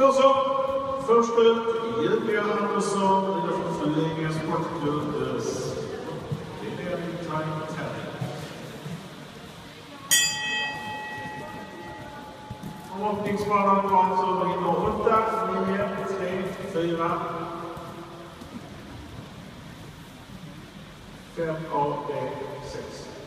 Då så, först ut Julia Andersson från Flyinge Sportklubb. Det är en time tävling. Omhoppningsbanan var alltså nummer 8, 9, 3, 4. 5 av 6.